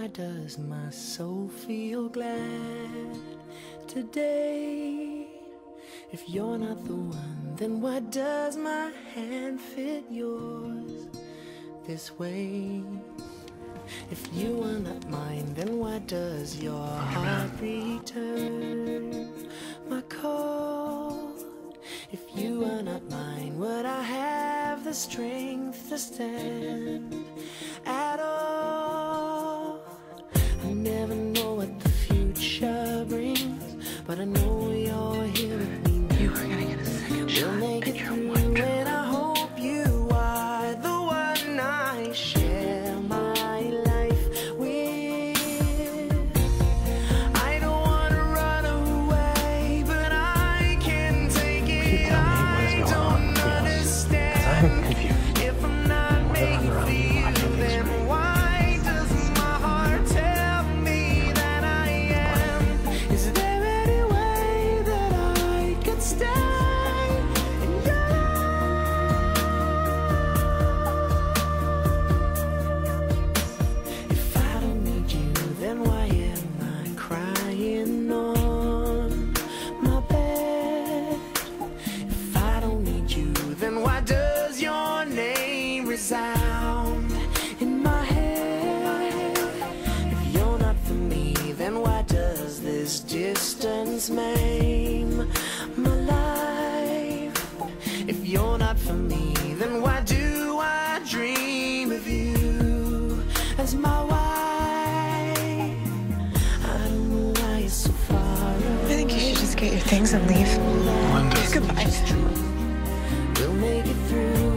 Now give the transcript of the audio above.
why does my soul feel glad today? If you're not the one, then why does my hand fit yours this way? If you are not mine, then why does your heart return my call? If you are not mine, would I have the strength to stand at all? But I know you're here with me. maim my life. If you're not for me, then why do I dream of you as my wife? I don't know why you're so far away. I think you should just get your things and leave. Goodbye. We'll make it through.